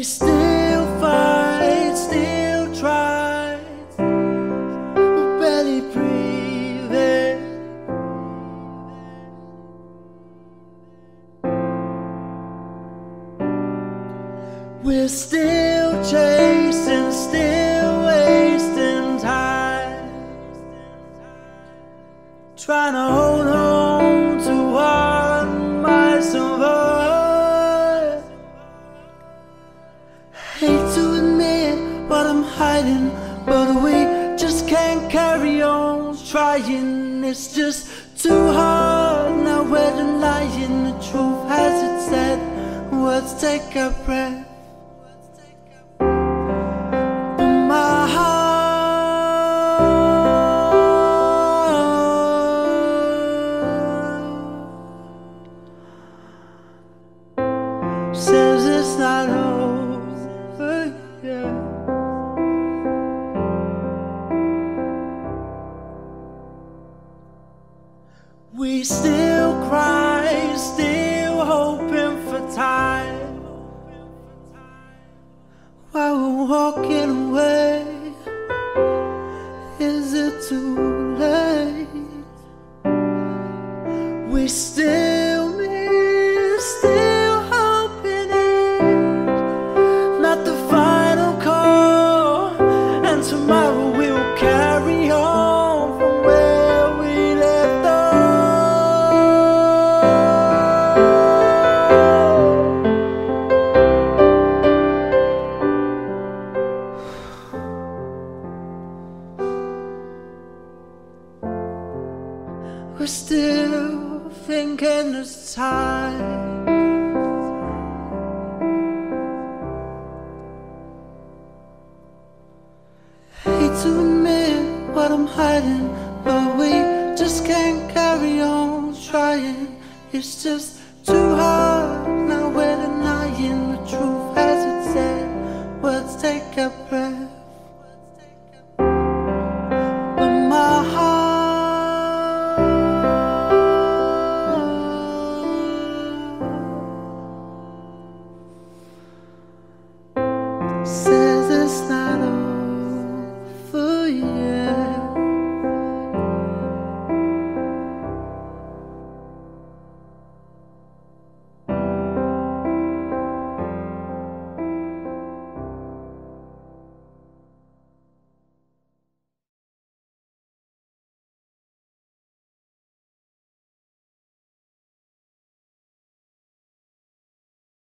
We still fight, still we're barely breathing. We're still chasing, still wasting time, trying to hold on trying. It's just too hard now. We're denying the truth has it said. Words take a breath. We still cry, still hoping for time. While we're walking away, is it too late? We still miss, still hoping it's not the final call. And tomorrow We're still thinking it's time. Hate to admit what I'm hiding, but we just can't carry on trying. It's just too hard.